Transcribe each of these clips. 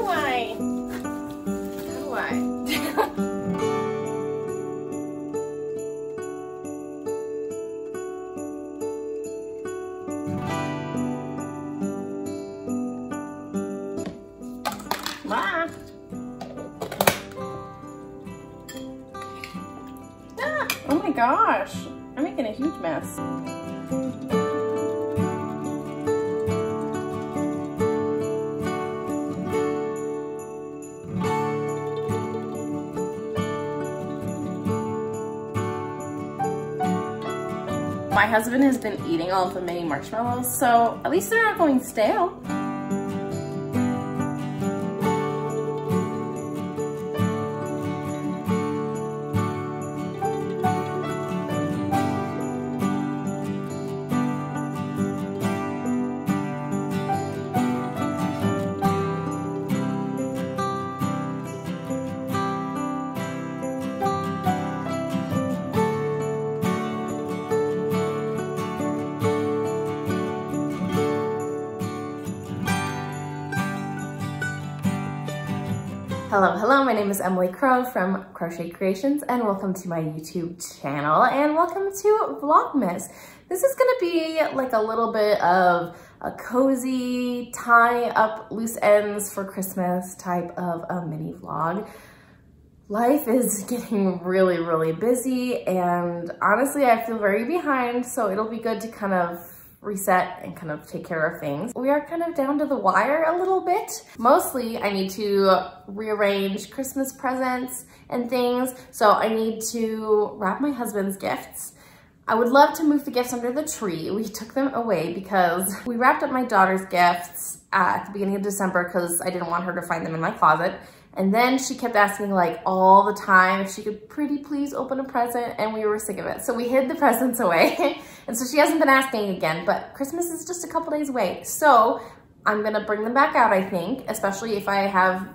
do I? How do I? Ah, oh my gosh. I'm making a huge mess. Husband has been eating all of the mini marshmallows, so at least they're not going stale. Hello, hello, my name is Emily Crow from Crowchet Creations and welcome to my YouTube channel and welcome to Vlogmas. This is gonna be like a little bit of a cozy tie up loose ends for Christmas type of a mini vlog. Life is getting really, really busy and honestly I feel very behind so it'll be good to kind of reset and kind of take care of things. We are kind of down to the wire a little bit. Mostly I need to rearrange Christmas presents and things. So I need to wrap my husband's gifts. I would love to move the gifts under the tree. We took them away because we wrapped up my daughter's gifts at the beginning of December because I didn't want her to find them in my closet. And then she kept asking like all the time if she could pretty please open a present and we were sick of it. So we hid the presents away. and so she hasn't been asking again, but Christmas is just a couple days away. So I'm gonna bring them back out, I think, especially if I have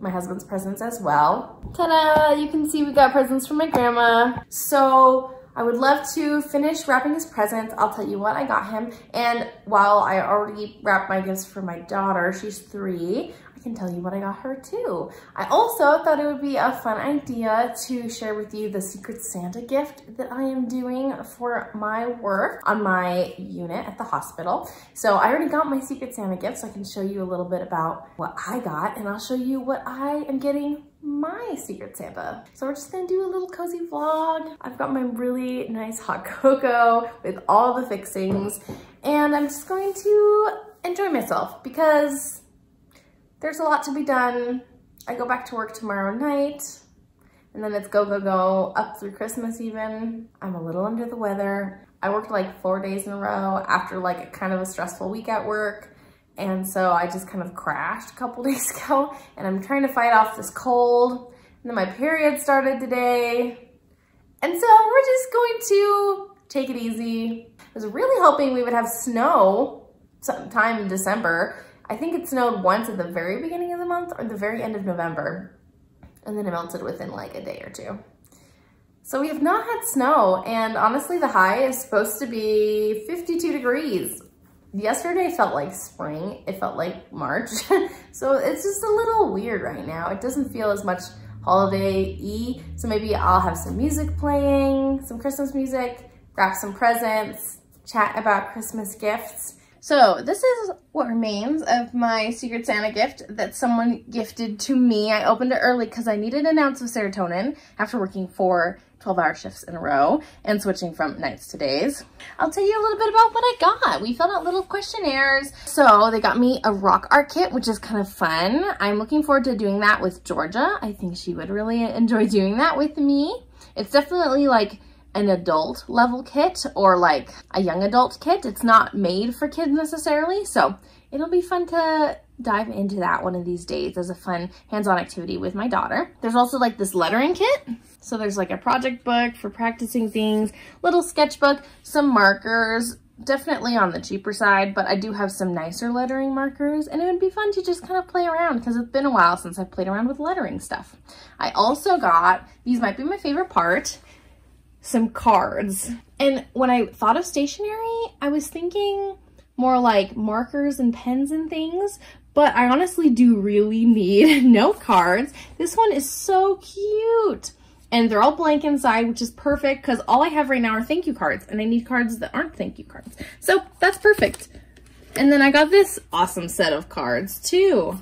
my husband's presents as well. Ta-da! You can see we got presents from my grandma. So I would love to finish wrapping his presents. I'll tell you what I got him. And while I already wrapped my gifts for my daughter, she's three, I can tell you what I got her too. I also thought it would be a fun idea to share with you the Secret Santa gift that I am doing for my work on my unit at the hospital. So I already got my Secret Santa gift, so I can show you a little bit about what I got and I'll show you what I am getting my Secret Santa. So we're just gonna do a little cozy vlog. I've got my really nice hot cocoa with all the fixings and I'm just going to enjoy myself because there's a lot to be done. I go back to work tomorrow night and then it's go, go, go up through Christmas even. I'm a little under the weather. I worked like four days in a row after like a kind of a stressful week at work. And so I just kind of crashed a couple days ago and I'm trying to fight off this cold. And then my period started today. And so we're just going to take it easy. I was really hoping we would have snow sometime in December I think it snowed once at the very beginning of the month or the very end of November. And then it melted within like a day or two. So we have not had snow and honestly the high is supposed to be 52 degrees. Yesterday felt like spring. It felt like March. so it's just a little weird right now. It doesn't feel as much holiday-y. So maybe I'll have some music playing, some Christmas music, wrap some presents, chat about Christmas gifts. So this is what remains of my Secret Santa gift that someone gifted to me. I opened it early because I needed an ounce of serotonin after working four 12-hour shifts in a row and switching from nights to days. I'll tell you a little bit about what I got. We filled out little questionnaires. So they got me a rock art kit, which is kind of fun. I'm looking forward to doing that with Georgia. I think she would really enjoy doing that with me. It's definitely like an adult level kit or like a young adult kit. It's not made for kids necessarily. So it'll be fun to dive into that one of these days as a fun hands-on activity with my daughter. There's also like this lettering kit. So there's like a project book for practicing things, little sketchbook, some markers, definitely on the cheaper side, but I do have some nicer lettering markers and it would be fun to just kind of play around because it's been a while since I've played around with lettering stuff. I also got, these might be my favorite part, some cards. And when I thought of stationery, I was thinking more like markers and pens and things, but I honestly do really need note cards. This one is so cute. And they're all blank inside, which is perfect because all I have right now are thank you cards and I need cards that aren't thank you cards. So that's perfect. And then I got this awesome set of cards too.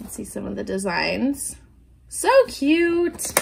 Let's see some of the designs. So cute.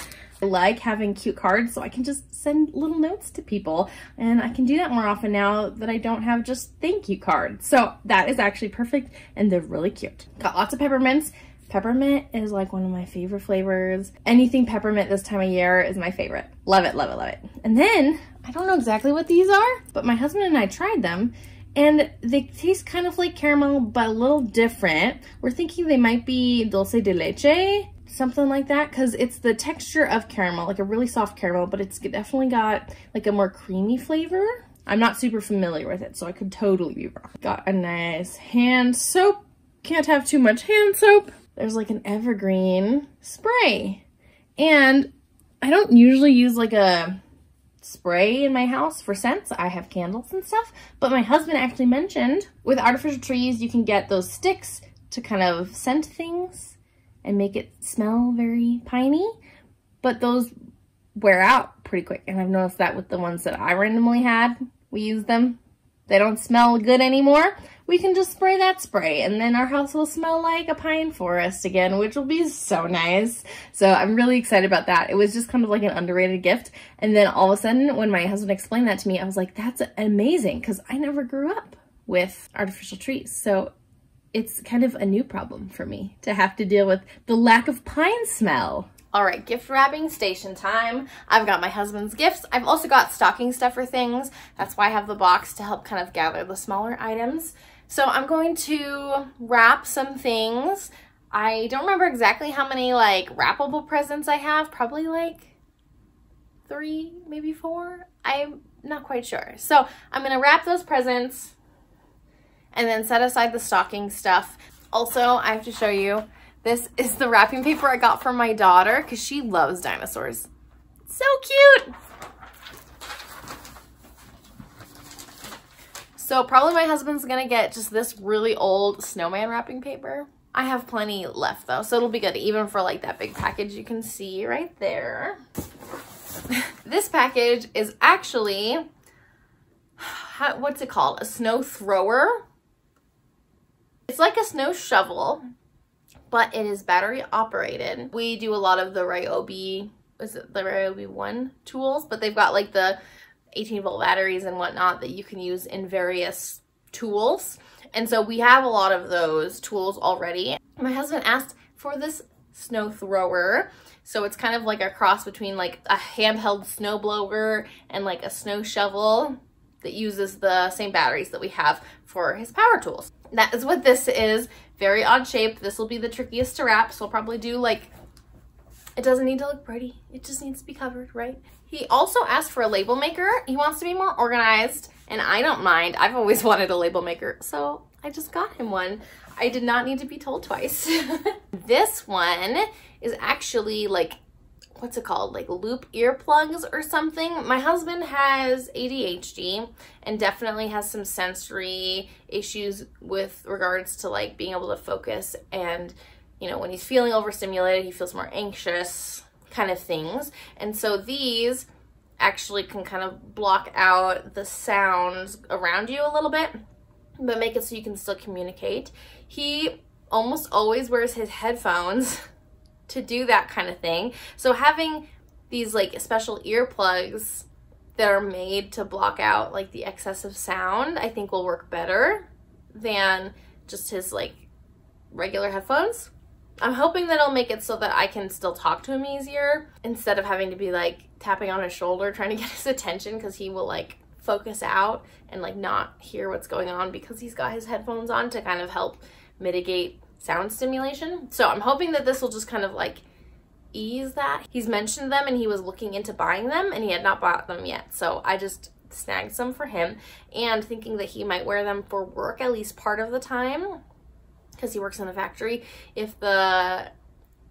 Like having cute cards so I can just send little notes to people and I can do that more often now that I don't have just thank you cards. So that is actually perfect and they're really cute. Got lots of peppermints. Peppermint is like one of my favorite flavors. Anything peppermint this time of year is my favorite. Love it, love it, love it. And then, I don't know exactly what these are, but my husband and I tried them and they taste kind of like caramel, but a little different. We're thinking they might be dulce de leche something like that because it's the texture of caramel like a really soft caramel but it's definitely got like a more creamy flavor. I'm not super familiar with it so i could totally be wrong. Got a nice hand soap. Can't have too much hand soap. There's like an evergreen spray. And i don't usually use like a spray in my house for scents. I have candles and stuff, but my husband actually mentioned with artificial trees, you can get those sticks to kind of scent things and make it smell very piney, but those wear out pretty quick. And I've noticed that with the ones that I randomly had, we use them. They don't smell good anymore. We can just spray that spray and then our house will smell like a pine forest again, which will be so nice. So I'm really excited about that. It was just kind of like an underrated gift. And then all of a sudden, when my husband explained that to me, I was like, that's amazing because I never grew up with artificial trees. So it's kind of a new problem for me to have to deal with the lack of pine smell. All right, gift wrapping station time. I've got my husband's gifts. I've also got stocking stuffer things. That's why I have the box to help kind of gather the smaller items. So I'm going to wrap some things. I don't remember exactly how many like wrappable presents I have. Probably like three, maybe four. I'm not quite sure. So I'm to wrap those presents and then set aside the stocking stuff. Also, I have to show you, this is the wrapping paper I got from my daughter because she loves dinosaurs. So cute! So probably my husband's gonna get just this really old snowman wrapping paper. I have plenty left though, so it'll be good even for like that big package you can see right there. this package is actually, what's it called? A snow thrower. It's like a snow shovel, but it is battery operated. We do a lot of the Ryobi, is it the Ryobi 1 tools, but they've got like the 18 volt batteries and whatnot that you can use in various tools. And so we have a lot of those tools already. My husband asked for this snow thrower. So it's kind of like a cross between like a handheld snow blower and like a snow shovel that uses the same batteries that we have for his power tools that is what this is. Very odd shape. This will be the trickiest to wrap, so I'll probably do like, it doesn't need to look pretty. It just needs to be covered, right? He also asked for a label maker. He wants to be more organized, and I don't mind. I've always wanted a label maker, so I just got him one. I did not need to be told twice. this one is actually like what's it called like loop earplugs or something? My husband has adhd and definitely has some sensory issues with regards to like being able to focus and you know when he's feeling overstimulated he feels more anxious kind of things. And so these actually can kind of block out the sounds around you a little bit but make it so you can still communicate. He almost always wears his headphones to do that kind of thing. So having these like special earplugs that are made to block out like the excessive sound, I think will work better than just his like regular headphones. I'm hoping that it'll make it so that I can still talk to him easier instead of having to be like tapping on his shoulder trying to get his attention because he will like focus out and like not hear what's going on because he's got his headphones on to kind of help mitigate sound stimulation. So I'm hoping that this will just kind of like ease that. He's mentioned them and he was looking into buying them and he had not bought them yet. So I just snagged some for him and thinking that he might wear them for work at least part of the time because he works in a factory. If the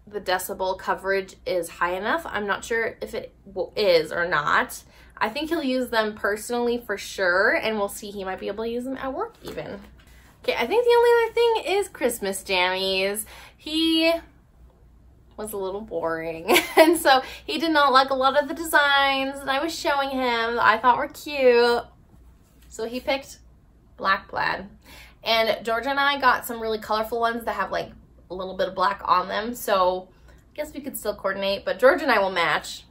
the decibel coverage is high enough, I'm not sure if it is or not. I think he'll use them personally for sure and we'll see he might be able to use them at work even. Okay, I think the only other thing is Christmas jammies. He was a little boring. and so he did not like a lot of the designs that I was showing him that I thought were cute. So he picked black plaid. And Georgia and I got some really colorful ones that have like a little bit of black on them. So I guess we could still coordinate, but George and I will match.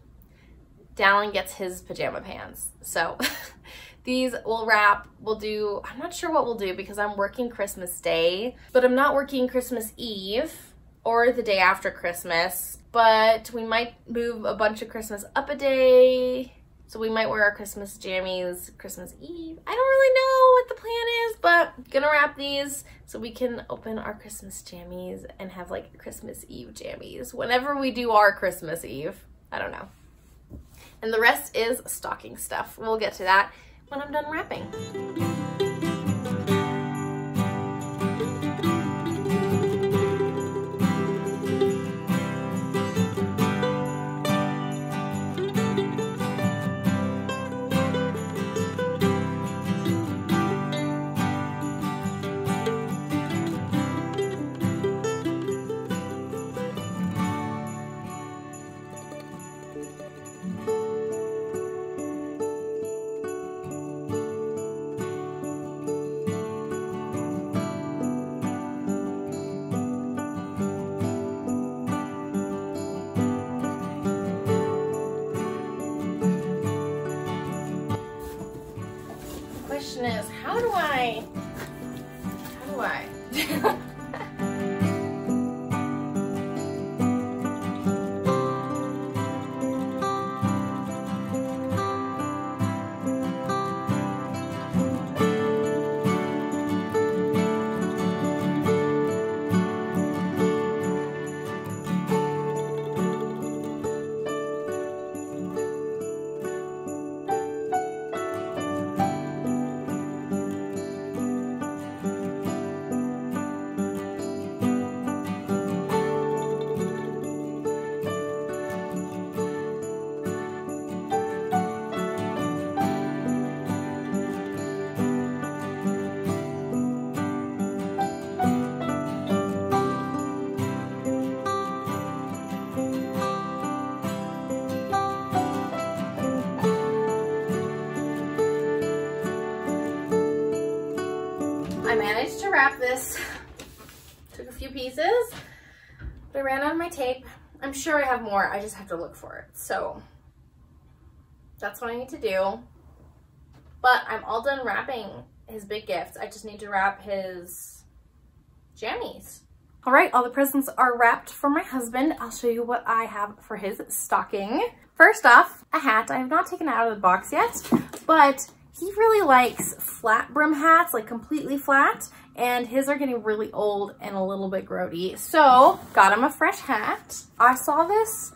Dallin gets his pajama pants. So these will wrap, we'll do, I'm not sure what we'll do because I'm working Christmas Day, but I'm not working Christmas Eve or the day after Christmas, but we might move a bunch of Christmas up a day. So we might wear our Christmas jammies Christmas Eve. I don't really know what the plan is, but gonna wrap these so we can open our Christmas jammies and have like Christmas Eve jammies whenever we do our Christmas Eve. I don't know. And the rest is stocking stuff. We'll get to that when I'm done wrapping. Wrap this. Took a few pieces, but I ran out of my tape. I'm sure I have more, I just have to look for it. So that's what I need to do. But I'm all done wrapping his big gifts. I just need to wrap his jammies. All right, all the presents are wrapped for my husband. I'll show you what I have for his stocking. First off, a hat. I have not taken it out of the box yet, but he really likes flat brim hats, like completely flat, and his are getting really old and a little bit grody. So got him a fresh hat. I saw this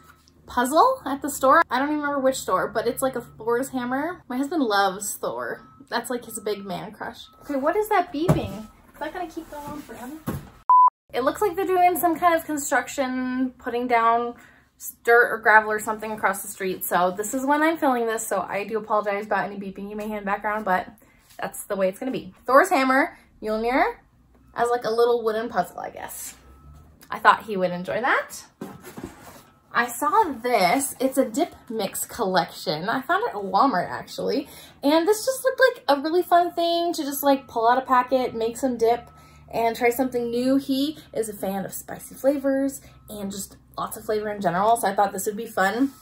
puzzle at the store. I don't even remember which store, but it's like a Thor's hammer. My husband loves Thor. That's like his big man crush. Okay, what is that beeping? Is that gonna keep going on forever? It looks like they're doing some kind of construction, putting down dirt or gravel or something across the street. So this is when I'm filming this, so I do apologize about any beeping you may hear in the background, but that's the way it's gonna be. Thor's hammer, Mjolnir, as like a little wooden puzzle, I guess. I thought he would enjoy that. I saw this, it's a dip mix collection. I found it at Walmart actually. And this just looked like a really fun thing to just like pull out a packet, make some dip and try something new. He is a fan of spicy flavors and just lots of flavor in general. So I thought this would be fun.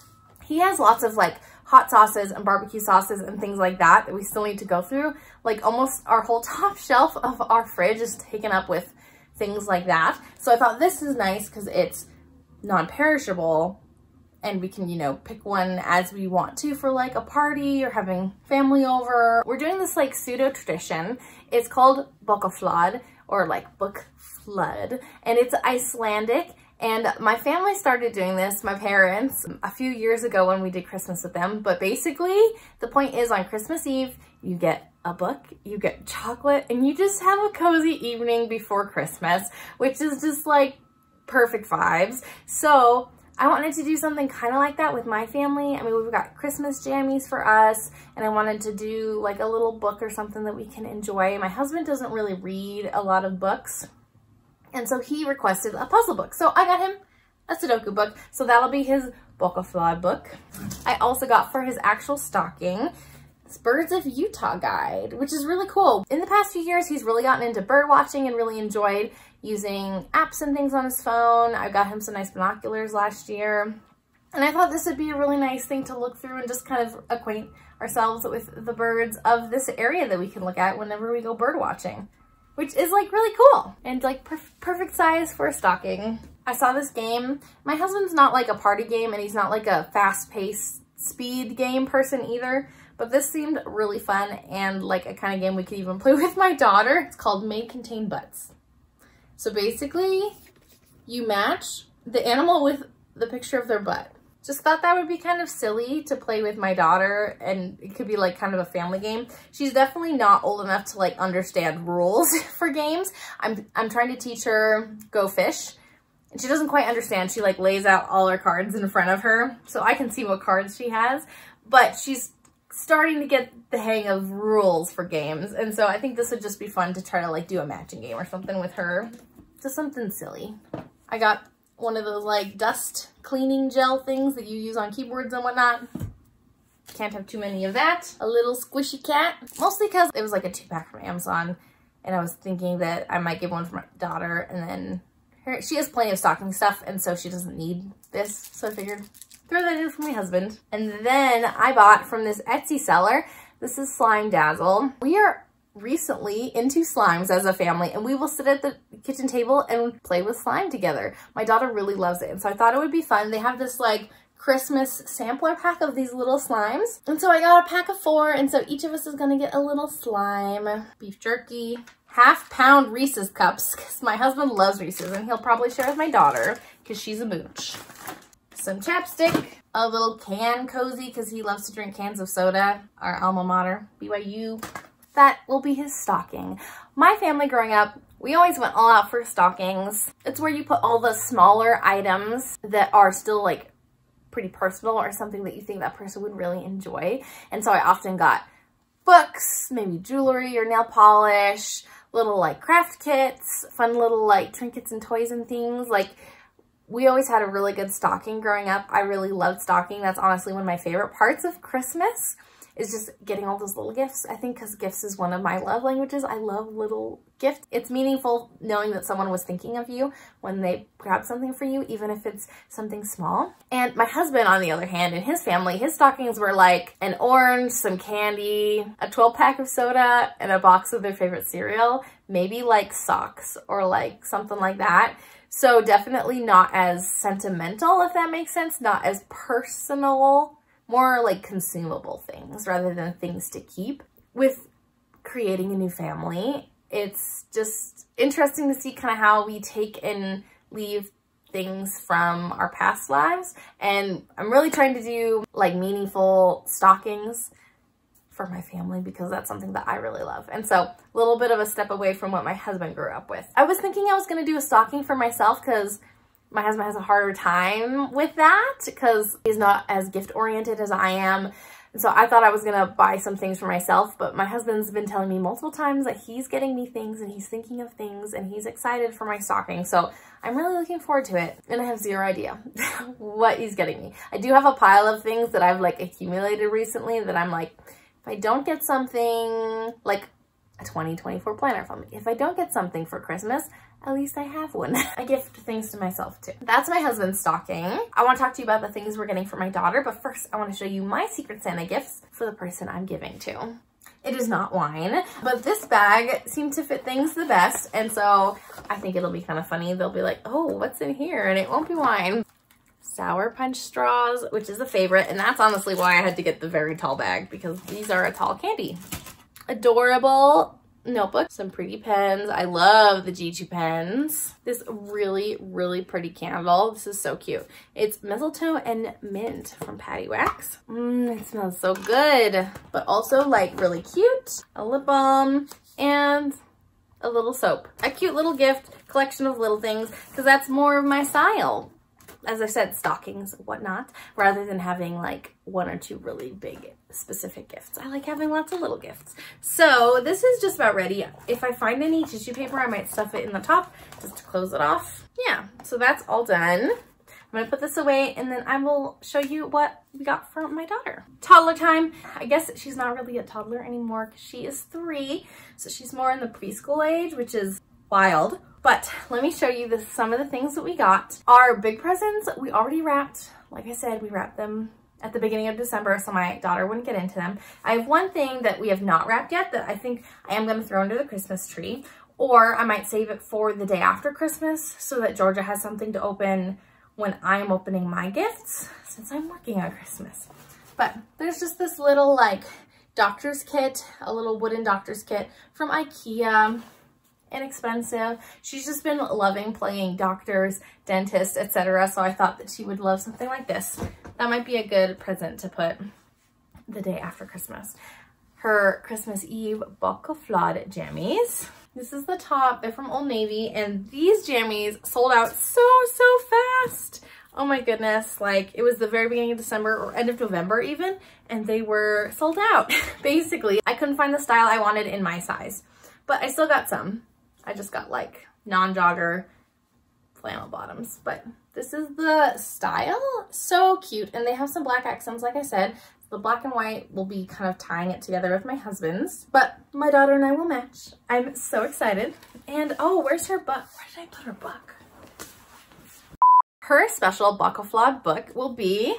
He has lots of like hot sauces and barbecue sauces and things like that that we still need to go through. Like almost our whole top shelf of our fridge is taken up with things like that. So I thought this is nice because it's non-perishable and we can, you know, pick one as we want to for like a party or having family over. We're doing this like pseudo tradition. It's called Bokaflod or like book flood and it's Icelandic and my family started doing this, my parents, a few years ago when we did Christmas with them. But basically, the point is on Christmas Eve, you get a book, you get chocolate, and you just have a cozy evening before Christmas, which is just like perfect vibes. So I wanted to do something kind of like that with my family. I mean, we've got Christmas jammies for us and I wanted to do like a little book or something that we can enjoy. My husband doesn't really read a lot of books. And so he requested a puzzle book. So I got him a Sudoku book. So that'll be his Bokaflod book. I also got for his actual stocking Birds of Utah guide, which is really cool. In the past few years, he's really gotten into bird watching and really enjoyed using apps and things on his phone. I got him some nice binoculars last year. And I thought this would be a really nice thing to look through and just kind of acquaint ourselves with the birds of this area that we can look at whenever we go bird watching, which is like really cool and like per perfect size for a stocking. I saw this game. My husband's not like a party game and he's not like a fast paced speed game person either, but this seemed really fun and like a kind of game we could even play with my daughter. It's called May Contain Butts. So basically, you match the animal with the picture of their butt. Just thought that would be kind of silly to play with my daughter and it could be like kind of a family game. She's definitely not old enough to like understand rules for games. I'm, I'm trying to teach her Go Fish and she doesn't quite understand. She like lays out all her cards in front of her so I can see what cards she has, but she's starting to get the hang of rules for games. And so I think this would just be fun to try to like do a matching game or something with her. Just something silly. I got one of those like dust cleaning gel things that you use on keyboards and whatnot. Can't have too many of that. A little squishy cat, mostly because it was like a two pack from Amazon. And I was thinking that I might give one for my daughter and then her, she has plenty of stocking stuff and so she doesn't need this. So I figured throw that in for my husband. And then I bought from this Etsy seller, this is Slime Dazzle. We are recently into slimes as a family and we will sit at the kitchen table and play with slime together. My daughter really loves it and so I thought it would be fun. They have this like Christmas sampler pack of these little slimes. And so I got a pack of four and so each of us is gonna get a little slime. Beef jerky, half pound Reese's cups because my husband loves Reese's and he'll probably share with my daughter because she's a mooch some chapstick, a little can cozy because he loves to drink cans of soda, our alma mater, BYU. That will be his stocking. My family growing up, we always went all out for stockings. It's where you put all the smaller items that are still like pretty personal or something that you think that person would really enjoy. And so I often got books, maybe jewelry or nail polish, little like craft kits, fun little like trinkets and toys and things. Like we always had a really good stocking growing up. I really loved stocking. That's honestly one of my favorite parts of Christmas is just getting all those little gifts. I think because gifts is one of my love languages. I love little gifts. It's meaningful knowing that someone was thinking of you when they grabbed something for you, even if it's something small. And my husband, on the other hand, in his family, his stockings were like an orange, some candy, a 12 pack of soda, and a box of their favorite cereal, maybe like socks or like something like that. So definitely not as sentimental, if that makes sense, not as personal, more like consumable things rather than things to keep. With creating a new family, it's just interesting to see kind of how we take and leave things from our past lives. And I'm really trying to do like meaningful stockings for my family because that's something that I really love. And so a little bit of a step away from what my husband grew up with. I was thinking I was to do a stocking for myself because my husband has a harder time with that because he's not as gift oriented as I am. So I thought I was going to buy some things for myself, but my husband's been telling me multiple times that he's getting me things and he's thinking of things and he's excited for my stocking. So I'm really looking forward to it and I have zero idea what he's getting me. I do have a pile of things that I've like accumulated recently that I'm like, if I don't get something like a 2024 planner from me, if I don't get something for Christmas, at least I have one. I gift things to myself too. That's my husband's stocking. I want to talk to you about the things we're getting for my daughter, but first I want to show you my Secret Santa gifts for the person I'm giving to. It is not wine, but this bag seemed to fit things the best. And so I think it'll be kind of funny. They'll be like, oh, what's in here? And it won't be wine. Sour Punch straws, which is a favorite. And that's honestly why I had to get the very tall bag because these are a tall candy. Adorable notebook, some pretty pens. I love the G2 pens. This really, really pretty candle. This is so cute. It's mistletoe and mint from Paddywax. Mmm, it smells so good, but also like really cute. A lip balm and a little soap. A cute little gift collection of little things because that's more of my style as I said, stockings, whatnot, rather than having like one or two really big specific gifts. I like having lots of little gifts. So this is just about ready. If I find any tissue paper, I might stuff it in the top just to close it off. Yeah, so that's all done. I'm gonna put this away and then I will show you what we got for my daughter. Toddler time. I guess she's not really a toddler anymore because she is three. So she's more in the preschool age, which is wild. But let me show you some of the things that we got. Our big presents, we already wrapped. Like I said, we wrapped them at the beginning of December so my daughter wouldn't get into them. I have one thing that we have not wrapped yet that I think I am going to throw under the Christmas tree. Or I might save it for the day after Christmas so that Georgia has something to open when I'm opening my gifts since I'm working on Christmas. But there's just this little like doctor's kit, a little wooden doctor's kit from Ikea. Inexpensive. She's just been loving playing doctors, dentists, etc. So I thought that she would love something like this. That might be a good present to put the day after Christmas. Her Christmas Eve Bokaflod jammies. This is the top. They're from Old Navy. And these jammies sold out so, so fast. Oh my goodness. Like it was the very beginning of December or end of November even. And they were sold out basically. I couldn't find the style I wanted in my size. But I still got some. I just got like non-jogger flannel bottoms. But this is the style. So cute. And they have some black accents like I said. The black and white will be kind of tying it together with my husband's, but my daughter and I will match. I'm so excited. And oh, where's her book? Where did I put her book? Her special Bokaflod book will be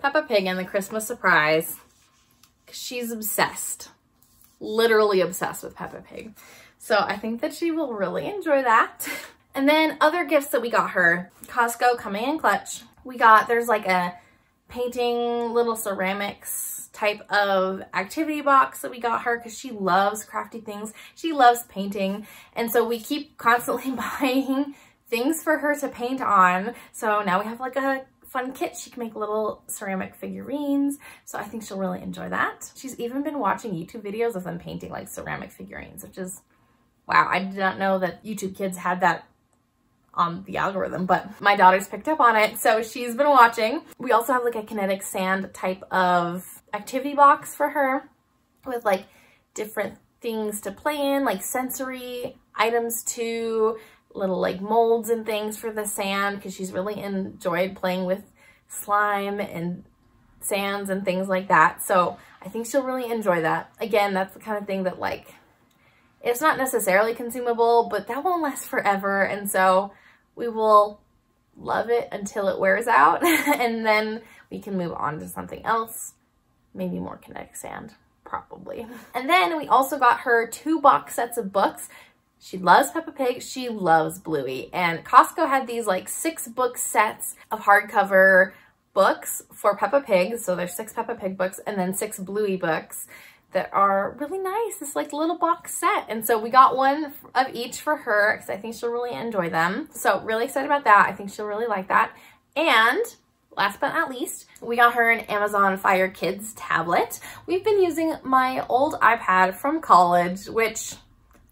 Peppa Pig and the Christmas Surprise. She's obsessed, literally obsessed with Peppa Pig. So I think that she will really enjoy that. And then other gifts that we got her, Costco coming in clutch. We got, there's like a painting little ceramics type of activity box that we got her because she loves crafty things. She loves painting. And so we keep constantly buying things for her to paint on. So now we have like a fun kit. She can make little ceramic figurines. So I think she'll really enjoy that. She's even been watching YouTube videos of them painting like ceramic figurines, which is, wow, I did not know that YouTube kids had that on the algorithm, but my daughter's picked up on it, so she's been watching. We also have like a kinetic sand type of activity box for her with like different things to play in, like sensory items too, little like molds and things for the sand because she's really enjoyed playing with slime and sands and things like that. So I think she'll really enjoy that. Again, that's the kind of thing that like, it's not necessarily consumable, but that won't last forever. And so we will love it until it wears out and then we can move on to something else, maybe more kinetic sand, probably. And then we also got her two box sets of books. She loves Peppa Pig. She loves Bluey. And Costco had these like six book sets of hardcover books for Peppa Pig. So there's six Peppa Pig books and then six Bluey books that are really nice. This like little box set. And so we got one of each for her because I think she'll really enjoy them. So really excited about that. I think she'll really like that. And last but not least, we got her an Amazon Fire Kids tablet. We've been using my old iPad from college, which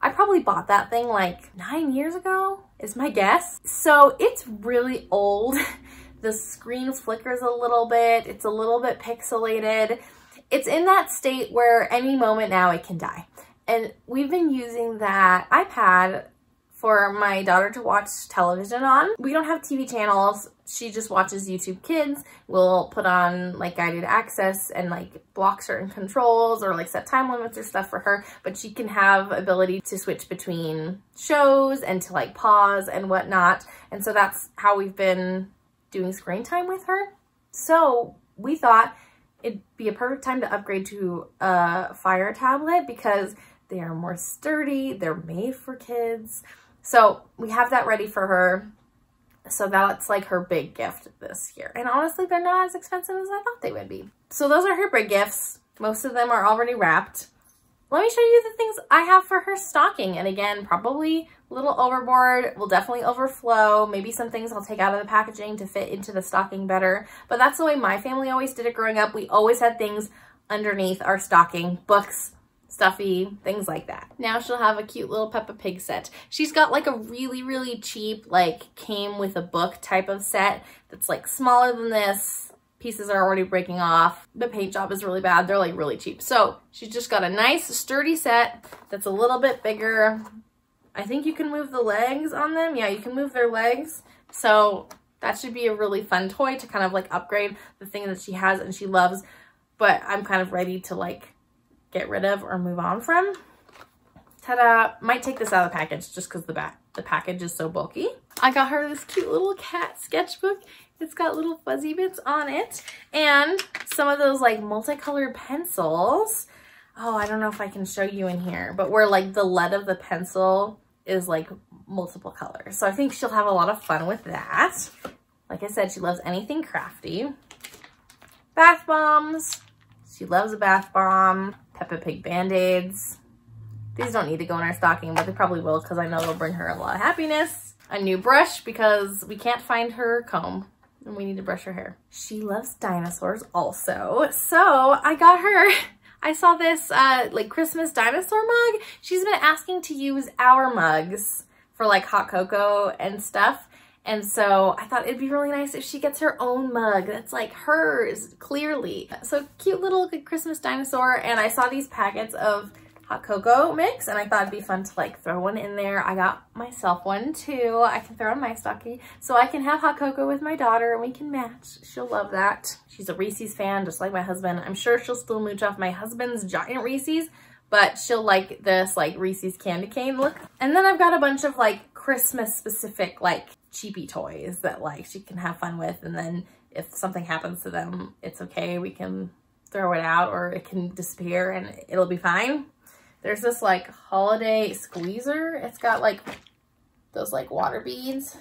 I probably bought that thing like nine years ago is my guess. So it's really old. The screen flickers a little bit. It's a little bit pixelated it's in that state where any moment now it can die. And we've been using that iPad for my daughter to watch television on. We don't have TV channels. She just watches YouTube Kids. We'll put on like guided access and like block certain controls or like set time limits or stuff for her. But she can have ability to switch between shows and to like pause and whatnot. And so that's how we've been doing screen time with her. So we thought it'd be a perfect time to upgrade to a Fire tablet because they are more sturdy. They're made for kids. So we have that ready for her. So that's like her big gift this year. And honestly, they're not as expensive as I thought they would be. So those are her big gifts. Most of them are already wrapped let me show you the things I have for her stocking. And again, probably a little overboard, will definitely overflow. Maybe some things I'll take out of the packaging to fit into the stocking better. But that's the way my family always did it growing up. We always had things underneath our stocking, books, stuffy, things like that. Now she'll have a cute little Peppa Pig set. She's got like a really, really cheap, like came with a book type of set that's like smaller than this. Pieces are already breaking off. The paint job is really bad. They're like really cheap. So she's just got a nice sturdy set that's a little bit bigger. I think you can move the legs on them. Yeah, you can move their legs. So that should be a really fun toy to kind of like upgrade the thing that she has and she loves, but I'm kind of ready to like get rid of or move on from. Ta-da! Might take this out of the package just because the back the package is so bulky. I got her this cute little cat sketchbook. It's got little fuzzy bits on it and some of those like multicolored pencils. Oh, I don't know if I can show you in here, but where like the lead of the pencil is like multiple colors. So I think she'll have a lot of fun with that. Like I said, she loves anything crafty. Bath bombs. She loves a bath bomb. Peppa Pig Band-Aids. These don't need to go in our stocking, but they probably will because I know they'll bring her a lot of happiness. A new brush because we can't find her comb and we need to brush her hair. She loves dinosaurs also. So I got her, I saw this uh, like Christmas dinosaur mug. She's been asking to use our mugs for like hot cocoa and stuff. And so I thought it'd be really nice if she gets her own mug that's like hers, clearly. So cute little Christmas dinosaur. And I saw these packets of hot cocoa mix and I thought it'd be fun to like throw one in there. I got myself one too. I can throw in my stocking so I can have hot cocoa with my daughter and we can match. She'll love that. She's a Reese's fan just like my husband. I'm sure she'll still mooch off my husband's giant Reese's but she'll like this like Reese's candy cane look. And then I've got a bunch of like Christmas specific like cheapy toys that like she can have fun with and then if something happens to them, it's okay. We can throw it out or it can disappear and it'll be fine. There's this like holiday squeezer. It's got like those like water beads.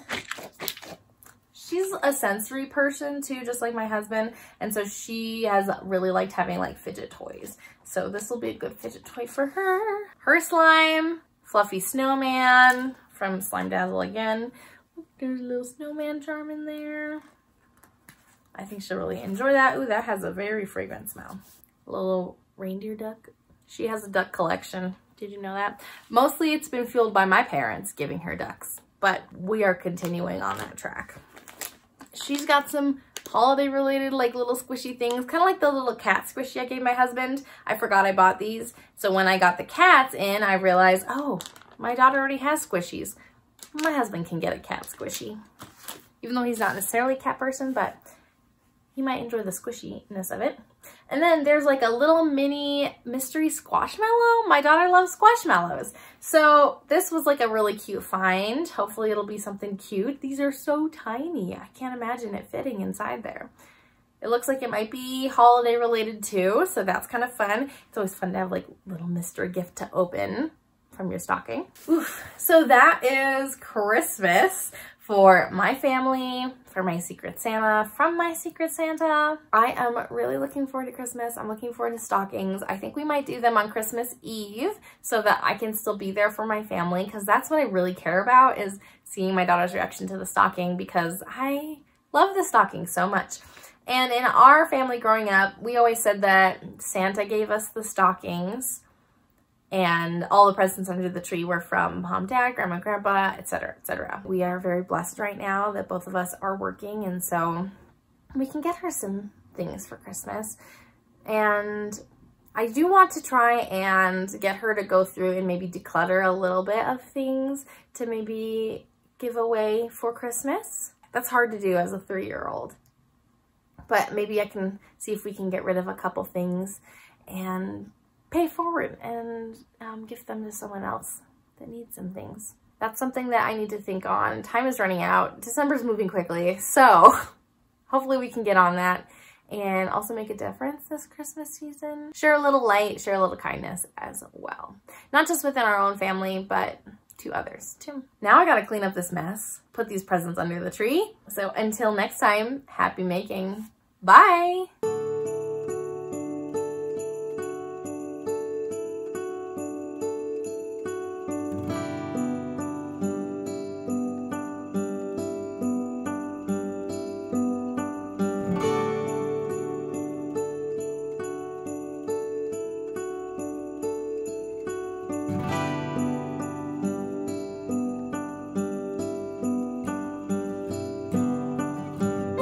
She's a sensory person too, just like my husband. And so she has really liked having like fidget toys. So this will be a good fidget toy for her. Her slime, fluffy snowman from Slime Dazzle again. There's a little snowman charm in there. I think she'll really enjoy that. Ooh, that has a very fragrant smell. Little reindeer duck. She has a duck collection. Did you know that? Mostly it's been fueled by my parents giving her ducks, but we are continuing on that track. She's got some holiday related like little squishy things, kind of like the little cat squishy I gave my husband. I forgot I bought these. So when I got the cats in, I realized, oh, my daughter already has squishies my husband can get a cat squishy. Even though he's not necessarily a cat person, but he might enjoy the squishiness of it. And then there's like a little mini mystery squishmallow. My daughter loves squishmallows. So this was like a really cute find. Hopefully it'll be something cute. These are so tiny. I can't imagine it fitting inside there. It looks like it might be holiday related too, so that's kind of fun. It's always fun to have like little mystery gift to open from your stocking. Oof. So that is Christmas for my family, for my Secret Santa, from my Secret Santa. I am really looking forward to Christmas. I'm looking forward to stockings. I think we might do them on Christmas Eve so that I can still be there for my family because that's what I really care about is seeing my daughter's reaction to the stocking because I love the stocking so much. And in our family growing up, we always said that Santa gave us the stockings and all the presents under the tree were from mom, dad, grandma, grandpa, etc., etc. We are very blessed right now that both of us are working, and so we can get her some things for Christmas. And I do want to try and get her to go through and maybe declutter a little bit of things to maybe give away for Christmas. That's hard to do as a three-year-old. But maybe I can see if we can get rid of a couple things and pay forward and um, give them to someone else that needs some things. That's something that I need to think on. Time is running out. December's moving quickly. So hopefully we can get on that and also make a difference this Christmas season. Share a little light, share a little kindness as well. Not just within our own family, but to others too. Now I gotta clean up this mess, put these presents under the tree. So until next time, happy making. Bye.